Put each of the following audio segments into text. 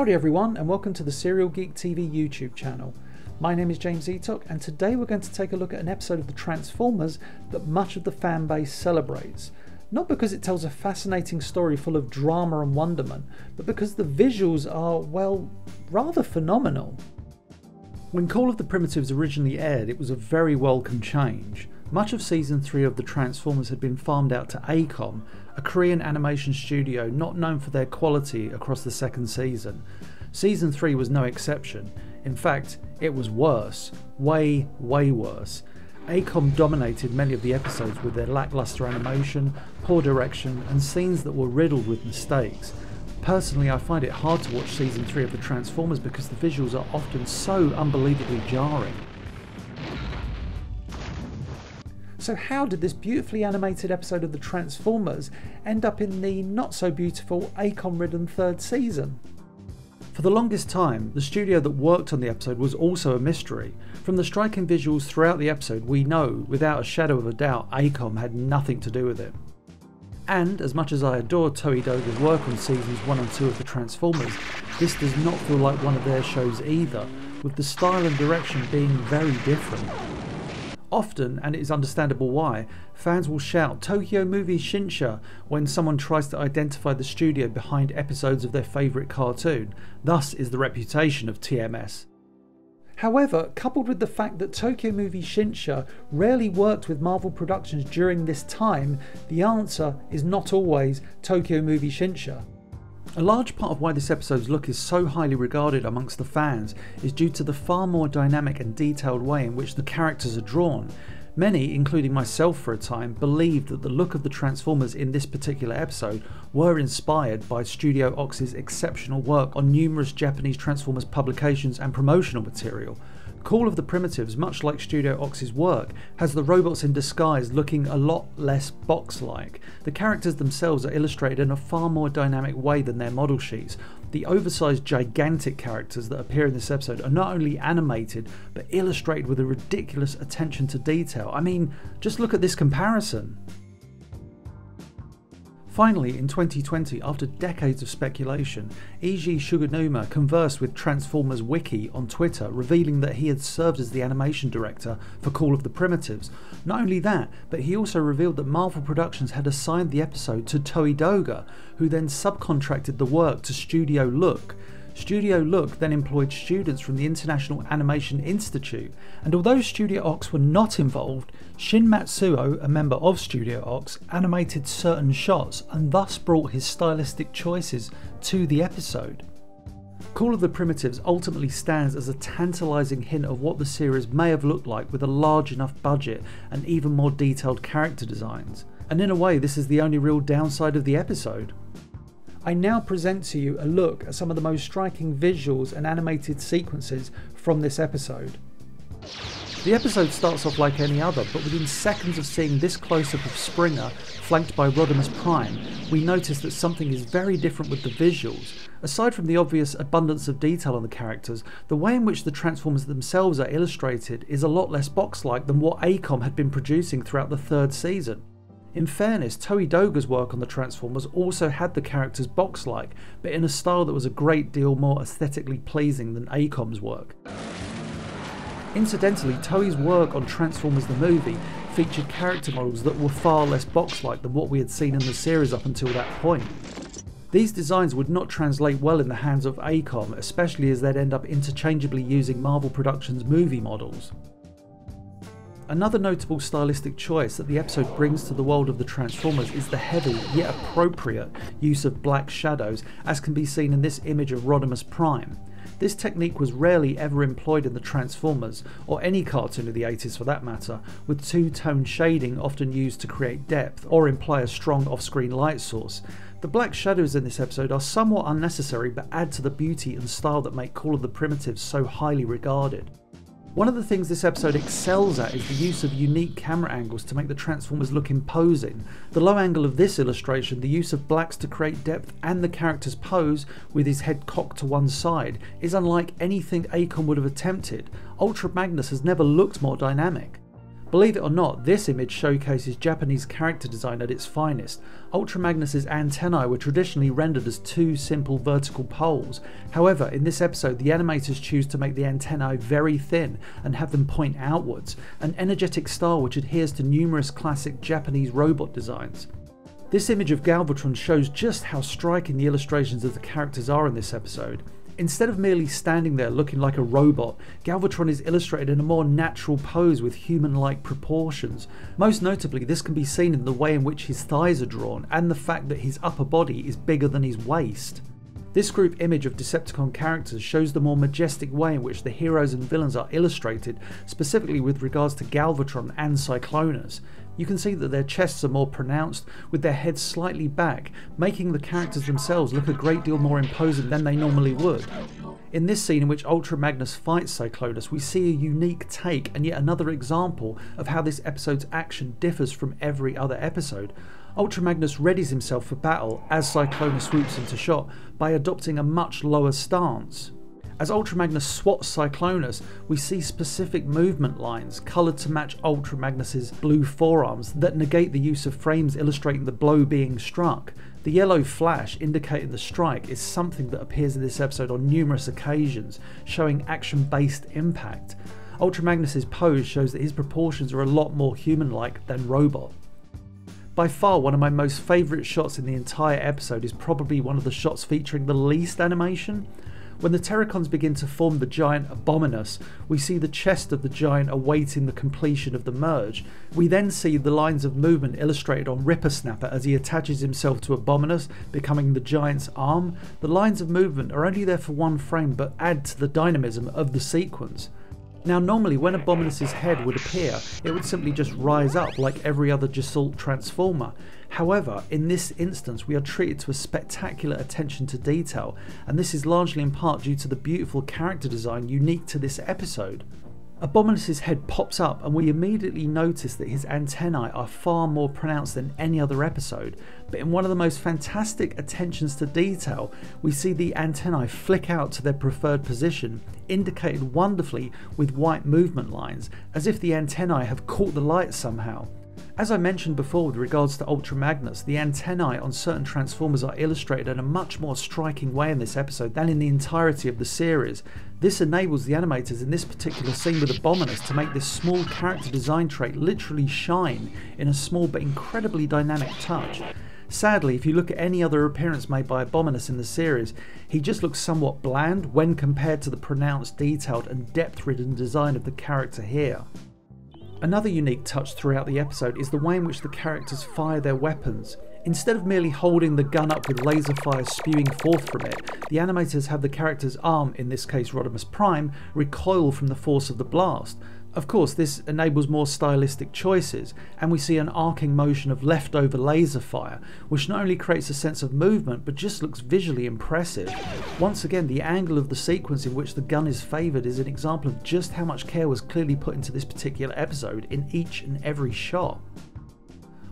Howdy everyone and welcome to the Cereal Geek TV YouTube channel. My name is James Eatock and today we're going to take a look at an episode of the Transformers that much of the fan base celebrates. Not because it tells a fascinating story full of drama and wonderment, but because the visuals are, well, rather phenomenal. When Call of the Primitives originally aired, it was a very welcome change. Much of season 3 of the Transformers had been farmed out to AKOM, a Korean animation studio not known for their quality across the second season. Season 3 was no exception. In fact, it was worse. Way, way worse. AKOM dominated many of the episodes with their lackluster animation, poor direction, and scenes that were riddled with mistakes. Personally, I find it hard to watch season 3 of the Transformers because the visuals are often so unbelievably jarring. So, how did this beautifully animated episode of The Transformers end up in the not so beautiful AKOM ridden third season? For the longest time, the studio that worked on the episode was also a mystery. From the striking visuals throughout the episode, we know, without a shadow of a doubt, AKOM had nothing to do with it. And as much as I adore Toei Doga's work on seasons 1 and 2 of The Transformers, this does not feel like one of their shows either, with the style and direction being very different. Often, and it is understandable why, fans will shout Tokyo Movie Shinsha when someone tries to identify the studio behind episodes of their favourite cartoon. Thus is the reputation of TMS. However, coupled with the fact that Tokyo Movie Shinsha rarely worked with Marvel Productions during this time, the answer is not always Tokyo Movie Shinsha. A large part of why this episode's look is so highly regarded amongst the fans is due to the far more dynamic and detailed way in which the characters are drawn. Many, including myself for a time, believed that the look of the Transformers in this particular episode were inspired by Studio Ox's exceptional work on numerous Japanese Transformers publications and promotional material. Call of the Primitives, much like Studio Ox's work, has the robots in disguise looking a lot less box like. The characters themselves are illustrated in a far more dynamic way than their model sheets. The oversized, gigantic characters that appear in this episode are not only animated, but illustrated with a ridiculous attention to detail. I mean, just look at this comparison. Finally, in 2020, after decades of speculation, Eiji Suganuma conversed with Transformers Wiki on Twitter, revealing that he had served as the animation director for Call of the Primitives. Not only that, but he also revealed that Marvel Productions had assigned the episode to Toei Doga, who then subcontracted the work to Studio Look. Studio Look then employed students from the International Animation Institute, and although Studio Ox were not involved, Shin Matsuo, a member of Studio Ox, animated certain shots and thus brought his stylistic choices to the episode. Call of the Primitives ultimately stands as a tantalising hint of what the series may have looked like with a large enough budget and even more detailed character designs. And in a way, this is the only real downside of the episode. I now present to you a look at some of the most striking visuals and animated sequences from this episode. The episode starts off like any other, but within seconds of seeing this close up of Springer, flanked by Rodimus Prime, we notice that something is very different with the visuals. Aside from the obvious abundance of detail on the characters, the way in which the Transformers themselves are illustrated is a lot less box like than what AKOM had been producing throughout the third season. In fairness, Toei Doga's work on the Transformers also had the characters box like, but in a style that was a great deal more aesthetically pleasing than AKOM's work. Incidentally, Toei's work on Transformers the movie featured character models that were far less box like than what we had seen in the series up until that point. These designs would not translate well in the hands of AKOM, especially as they'd end up interchangeably using Marvel Productions movie models. Another notable stylistic choice that the episode brings to the world of the Transformers is the heavy, yet appropriate, use of black shadows, as can be seen in this image of Rodimus Prime. This technique was rarely ever employed in the Transformers, or any cartoon of the 80s for that matter, with two tone shading often used to create depth or imply a strong off screen light source. The black shadows in this episode are somewhat unnecessary but add to the beauty and style that make Call of the Primitives so highly regarded. One of the things this episode excels at is the use of unique camera angles to make the Transformers look imposing. The low angle of this illustration, the use of blacks to create depth, and the character's pose, with his head cocked to one side, is unlike anything AKOM would have attempted. Ultra Magnus has never looked more dynamic. Believe it or not, this image showcases Japanese character design at its finest. Ultra Magnus's antennae were traditionally rendered as two simple vertical poles. However, in this episode, the animators choose to make the antennae very thin and have them point outwards, an energetic style which adheres to numerous classic Japanese robot designs. This image of Galvatron shows just how striking the illustrations of the characters are in this episode. Instead of merely standing there looking like a robot, Galvatron is illustrated in a more natural pose with human like proportions. Most notably, this can be seen in the way in which his thighs are drawn and the fact that his upper body is bigger than his waist. This group image of Decepticon characters shows the more majestic way in which the heroes and villains are illustrated, specifically with regards to Galvatron and Cyclonus. You can see that their chests are more pronounced, with their heads slightly back, making the characters themselves look a great deal more imposing than they normally would. In this scene in which Ultra Magnus fights Cyclonus, we see a unique take and yet another example of how this episode's action differs from every other episode. Ultra Magnus readies himself for battle as Cyclonus swoops into shot by adopting a much lower stance. As Ultra Magnus swats Cyclonus, we see specific movement lines coloured to match Ultra Magnus's blue forearms that negate the use of frames illustrating the blow being struck. The yellow flash indicating the strike is something that appears in this episode on numerous occasions, showing action based impact. Ultra Magnus's pose shows that his proportions are a lot more human like than robot. By far, one of my most favourite shots in the entire episode is probably one of the shots featuring the least animation. When the Terrorcons begin to form the giant Abominus, we see the chest of the giant awaiting the completion of the merge. We then see the lines of movement illustrated on Rippersnapper as he attaches himself to Abominus, becoming the giant's arm. The lines of movement are only there for one frame but add to the dynamism of the sequence. Now normally when Abominus's head would appear, it would simply just rise up like every other gestalt Transformer. However, in this instance we are treated to a spectacular attention to detail, and this is largely in part due to the beautiful character design unique to this episode. Abominus's head pops up and we immediately notice that his antennae are far more pronounced than any other episode, but in one of the most fantastic attentions to detail, we see the antennae flick out to their preferred position, indicated wonderfully with white movement lines, as if the antennae have caught the light somehow. As I mentioned before with regards to Ultra Magnus, the antennae on certain Transformers are illustrated in a much more striking way in this episode than in the entirety of the series. This enables the animators in this particular scene with Abominus to make this small character design trait literally shine in a small but incredibly dynamic touch. Sadly, if you look at any other appearance made by Abominus in the series, he just looks somewhat bland when compared to the pronounced, detailed, and depth ridden design of the character here. Another unique touch throughout the episode is the way in which the characters fire their weapons. Instead of merely holding the gun up with laser fire spewing forth from it, the animators have the character's arm, in this case Rodimus Prime, recoil from the force of the blast, of course, this enables more stylistic choices, and we see an arcing motion of leftover laser fire, which not only creates a sense of movement but just looks visually impressive. Once again, the angle of the sequence in which the gun is favoured is an example of just how much care was clearly put into this particular episode in each and every shot.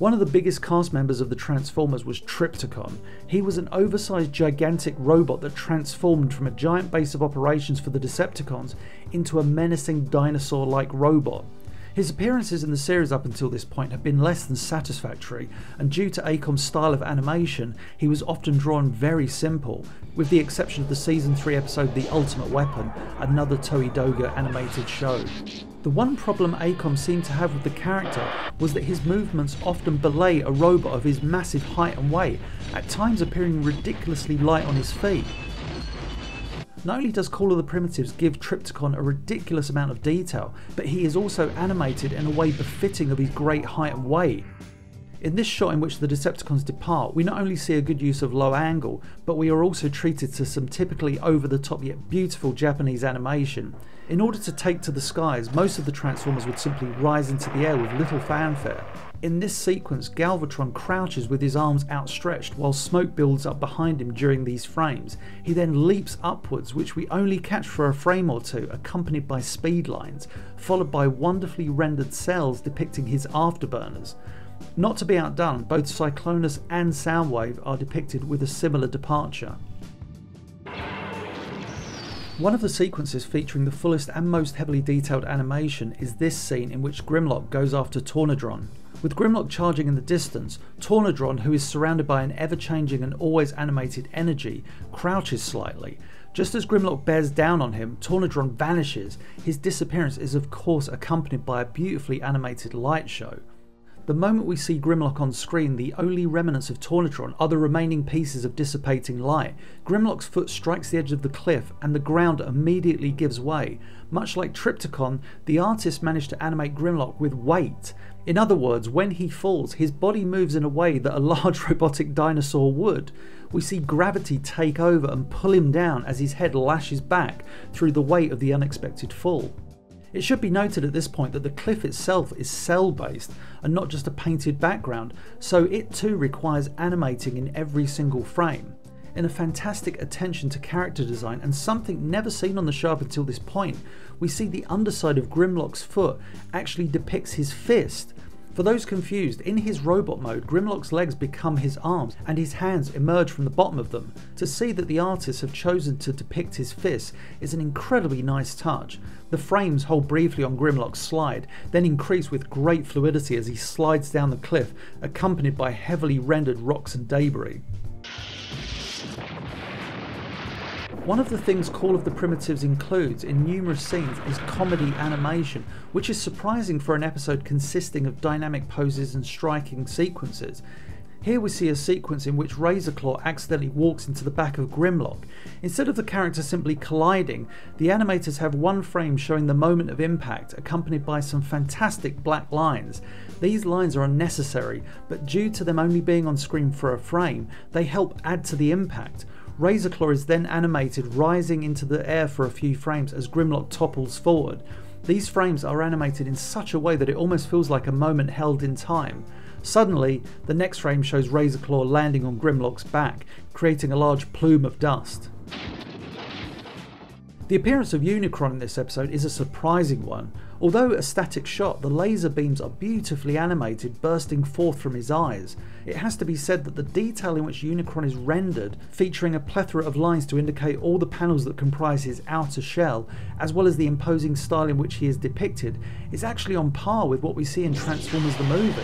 One of the biggest cast members of the Transformers was Trypticon. He was an oversized gigantic robot that transformed from a giant base of operations for the Decepticons into a menacing dinosaur like robot. His appearances in the series up until this point have been less than satisfactory, and due to AKOM's style of animation, he was often drawn very simple, with the exception of the season 3 episode The Ultimate Weapon, another Toei Doga animated show. The one problem AKOM seemed to have with the character was that his movements often belay a robot of his massive height and weight, at times appearing ridiculously light on his feet. Not only does Call of the Primitives give Trypticon a ridiculous amount of detail, but he is also animated in a way befitting of his great height and weight. In this shot in which the Decepticons depart, we not only see a good use of low angle, but we are also treated to some typically over the top yet beautiful Japanese animation. In order to take to the skies, most of the Transformers would simply rise into the air with little fanfare. In this sequence, Galvatron crouches with his arms outstretched while smoke builds up behind him during these frames. He then leaps upwards, which we only catch for a frame or two, accompanied by speed lines, followed by wonderfully rendered cells depicting his afterburners. Not to be outdone, both Cyclonus and Soundwave are depicted with a similar departure. One of the sequences featuring the fullest and most heavily detailed animation is this scene in which Grimlock goes after Tornedron. With Grimlock charging in the distance, Tornedron, who is surrounded by an ever changing and always animated energy, crouches slightly. Just as Grimlock bears down on him, Tornedron vanishes. His disappearance is, of course, accompanied by a beautifully animated light show. The moment we see Grimlock on screen, the only remnants of Tornedron are the remaining pieces of dissipating light. Grimlock's foot strikes the edge of the cliff and the ground immediately gives way. Much like Trypticon, the artist managed to animate Grimlock with weight. In other words, when he falls, his body moves in a way that a large robotic dinosaur would. We see gravity take over and pull him down as his head lashes back through the weight of the unexpected fall. It should be noted at this point that the cliff itself is cell based and not just a painted background, so it too requires animating in every single frame. In a fantastic attention to character design and something never seen on the show up until this point, we see the underside of Grimlock's foot actually depicts his fist, for those confused, in his robot mode, Grimlock's legs become his arms and his hands emerge from the bottom of them. To see that the artists have chosen to depict his fists is an incredibly nice touch. The frames hold briefly on Grimlock's slide, then increase with great fluidity as he slides down the cliff, accompanied by heavily rendered rocks and debris. One of the things Call of the Primitives includes in numerous scenes is comedy animation, which is surprising for an episode consisting of dynamic poses and striking sequences. Here we see a sequence in which Razorclaw accidentally walks into the back of Grimlock. Instead of the character simply colliding, the animators have one frame showing the moment of impact, accompanied by some fantastic black lines. These lines are unnecessary, but due to them only being on screen for a frame, they help add to the impact. Razorclaw is then animated rising into the air for a few frames as Grimlock topples forward. These frames are animated in such a way that it almost feels like a moment held in time. Suddenly, the next frame shows Razorclaw landing on Grimlock's back, creating a large plume of dust. The appearance of Unicron in this episode is a surprising one. Although a static shot, the laser beams are beautifully animated, bursting forth from his eyes. It has to be said that the detail in which Unicron is rendered, featuring a plethora of lines to indicate all the panels that comprise his outer shell, as well as the imposing style in which he is depicted, is actually on par with what we see in Transformers the movie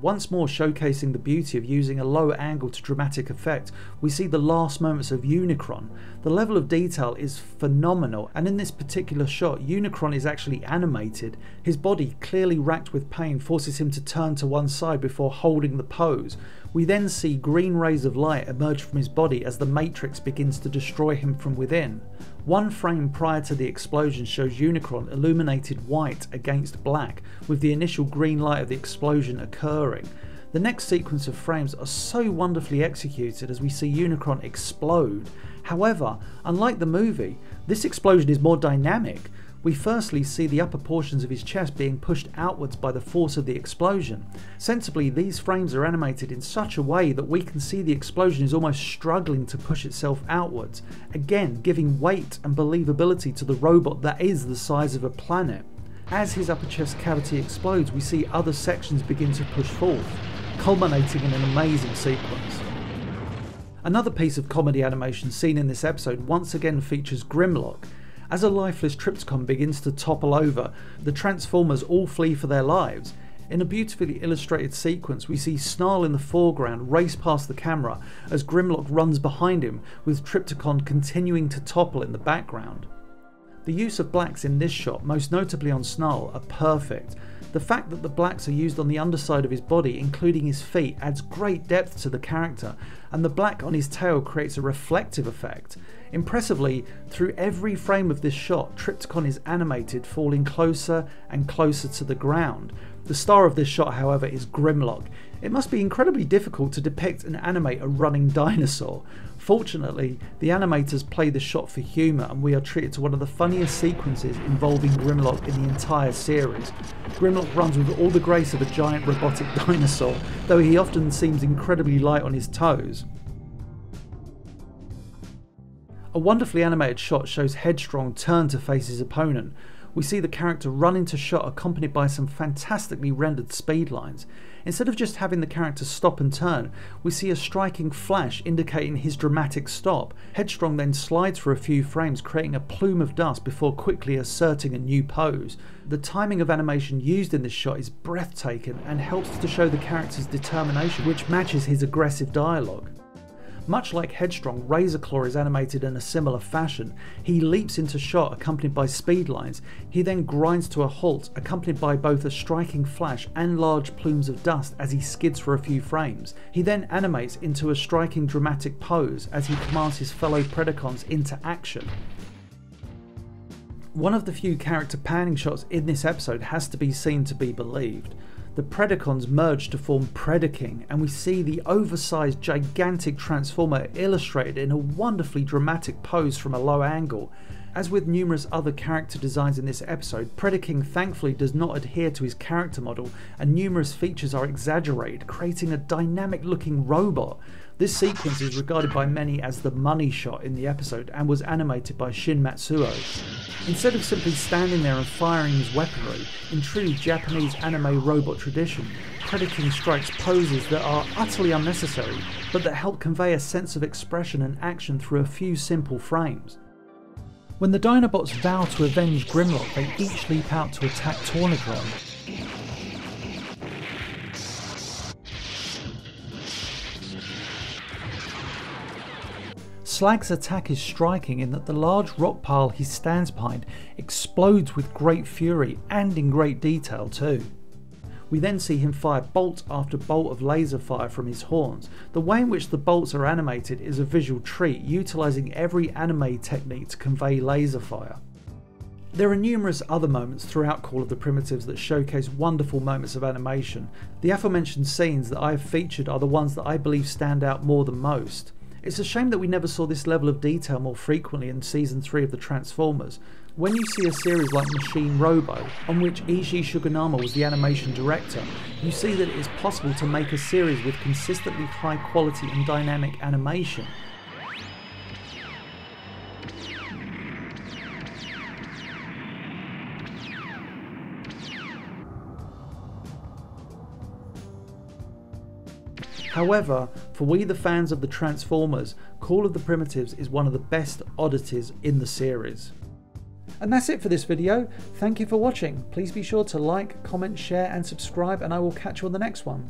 once more showcasing the beauty of using a low angle to dramatic effect, we see the last moments of Unicron. The level of detail is phenomenal, and in this particular shot, Unicron is actually animated. His body, clearly racked with pain, forces him to turn to one side before holding the pose. We then see green rays of light emerge from his body as the Matrix begins to destroy him from within. One frame prior to the explosion shows Unicron illuminated white against black, with the initial green light of the explosion occurring. The next sequence of frames are so wonderfully executed as we see Unicron explode. However, unlike the movie, this explosion is more dynamic, we firstly see the upper portions of his chest being pushed outwards by the force of the explosion. Sensibly, these frames are animated in such a way that we can see the explosion is almost struggling to push itself outwards, again giving weight and believability to the robot that is the size of a planet. As his upper chest cavity explodes, we see other sections begin to push forth, culminating in an amazing sequence. Another piece of comedy animation seen in this episode once again features Grimlock, as a lifeless Trypticon begins to topple over, the Transformers all flee for their lives. In a beautifully illustrated sequence, we see Snarl in the foreground race past the camera as Grimlock runs behind him, with Trypticon continuing to topple in the background. The use of blacks in this shot, most notably on Snarl, are perfect. The fact that the blacks are used on the underside of his body, including his feet, adds great depth to the character, and the black on his tail creates a reflective effect. Impressively, through every frame of this shot, Trypticon is animated, falling closer and closer to the ground. The star of this shot, however, is Grimlock. It must be incredibly difficult to depict and animate a running dinosaur. Fortunately, the animators play the shot for humour and we are treated to one of the funniest sequences involving Grimlock in the entire series. Grimlock runs with all the grace of a giant robotic dinosaur, though he often seems incredibly light on his toes. A wonderfully animated shot shows Headstrong turn to face his opponent. We see the character run into shot accompanied by some fantastically rendered speed lines. Instead of just having the character stop and turn, we see a striking flash indicating his dramatic stop. Headstrong then slides for a few frames, creating a plume of dust before quickly asserting a new pose. The timing of animation used in this shot is breathtaking and helps to show the character's determination, which matches his aggressive dialogue. Much like Headstrong, Razorclaw is animated in a similar fashion. He leaps into shot accompanied by speed lines. He then grinds to a halt, accompanied by both a striking flash and large plumes of dust as he skids for a few frames. He then animates into a striking dramatic pose as he commands his fellow Predacons into action. One of the few character panning shots in this episode has to be seen to be believed the Predacons merge to form Predaking, and we see the oversized, gigantic Transformer illustrated in a wonderfully dramatic pose from a low angle. As with numerous other character designs in this episode, Predaking thankfully does not adhere to his character model, and numerous features are exaggerated, creating a dynamic looking robot. This sequence is regarded by many as the money shot in the episode and was animated by Shin Matsuo. Instead of simply standing there and firing his weaponry, in true Japanese anime robot tradition, Predaking strikes poses that are utterly unnecessary, but that help convey a sense of expression and action through a few simple frames. When the Dinobots vow to avenge Grimlock, they each leap out to attack Tornedron, Slag's attack is striking in that the large rock pile he stands behind explodes with great fury and in great detail too. We then see him fire bolt after bolt of laser fire from his horns. The way in which the bolts are animated is a visual treat, utilising every anime technique to convey laser fire. There are numerous other moments throughout Call of the Primitives that showcase wonderful moments of animation. The aforementioned scenes that I have featured are the ones that I believe stand out more than most. It's a shame that we never saw this level of detail more frequently in season 3 of the Transformers. When you see a series like Machine Robo, on which Eiji Suganuma was the animation director, you see that it is possible to make a series with consistently high quality and dynamic animation. However, for we the fans of the Transformers, Call of the Primitives is one of the best oddities in the series. And that's it for this video. Thank you for watching. Please be sure to like, comment, share and subscribe and I will catch you on the next one.